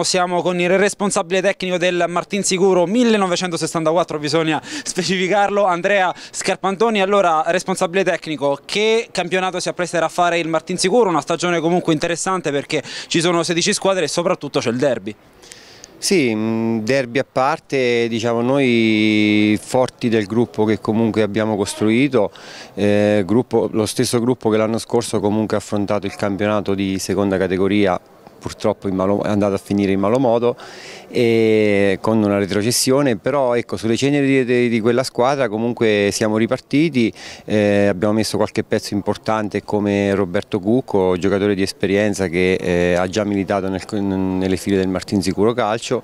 Siamo con il responsabile tecnico del Martin Sicuro 1964, bisogna specificarlo, Andrea Scarpantoni. Allora, responsabile tecnico, che campionato si appresterà a fare il Martin Sicuro? Una stagione comunque interessante perché ci sono 16 squadre e soprattutto c'è il derby. Sì, derby a parte, diciamo noi forti del gruppo che comunque abbiamo costruito, eh, gruppo, lo stesso gruppo che l'anno scorso comunque ha affrontato il campionato di seconda categoria purtroppo malo, è andato a finire in malo modo e con una retrocessione, però ecco, sulle ceneri di, di, quella squadra comunque siamo ripartiti, eh, abbiamo messo qualche pezzo importante come Roberto Cucco, giocatore di esperienza che eh, ha già militato nel, nelle file del Martin Sicuro Calcio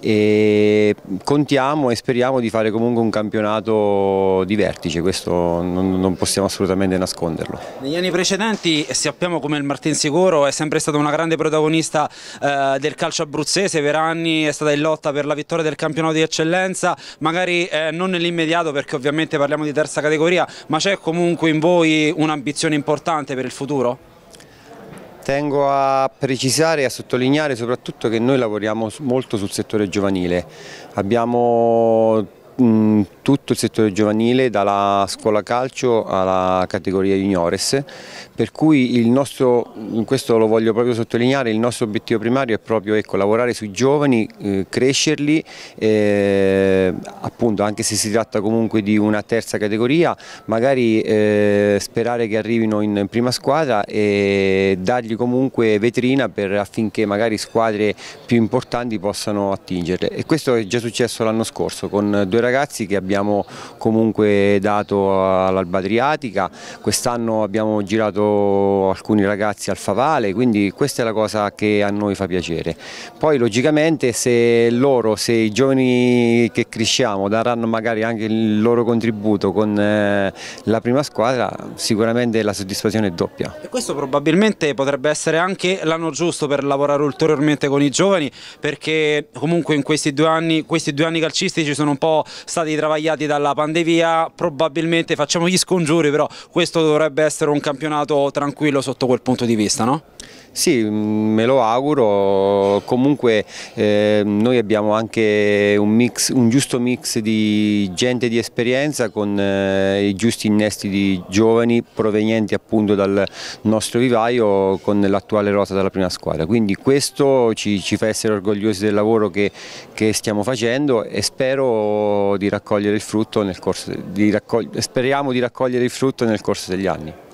e contiamo e speriamo di fare comunque un campionato di vertice, questo non, non possiamo assolutamente nasconderlo. Negli anni precedenti sappiamo come il Martin Sicuro è sempre stato una grande protagonista eh, del calcio abruzzese, per anni è stata in lotta per la vittoria del campionato di eccellenza, magari eh, non nell'immediato perché ovviamente parliamo di terza categoria, ma c'è comunque in voi un'ambizione importante per il futuro? Tengo a precisare e a sottolineare soprattutto che noi lavoriamo molto sul settore giovanile. Abbiamo tutto il settore giovanile, dalla scuola calcio alla categoria juniores, per cui il nostro, questo lo voglio proprio sottolineare, il nostro obiettivo primario è proprio ecco, lavorare sui giovani, eh, crescerli, eh, appunto anche se si tratta comunque di una terza categoria, magari eh, sperare che arrivino in prima squadra e dargli comunque vetrina per, affinché magari squadre più importanti possano attingerle. E questo è già successo l'anno scorso con due ragazzi che abbiamo abbiamo comunque dato all'Alba Adriatica, quest'anno abbiamo girato alcuni ragazzi al Favale, quindi questa è la cosa che a noi fa piacere. Poi logicamente se loro, se i giovani che cresciamo daranno magari anche il loro contributo con eh, la prima squadra, sicuramente la soddisfazione è doppia. E questo probabilmente potrebbe essere anche l'anno giusto per lavorare ulteriormente con i giovani, perché comunque in questi due anni, questi due anni calcistici sono un po' stati travagliati dalla pandemia, probabilmente facciamo gli scongiuri, però questo dovrebbe essere un campionato tranquillo sotto quel punto di vista, no? Sì, mm, me lo auguro, comunque eh, noi abbiamo anche un, mix, un, giusto mix di gente di esperienza con eh, i giusti innesti di giovani provenienti appunto dal nostro vivaio con l'attuale rosa della prima squadra, quindi questo ci, ci fa essere orgogliosi del lavoro che, che, stiamo facendo e spero di raccogliere il frutto nel corso, di raccogli, speriamo di raccogliere il frutto nel corso degli anni.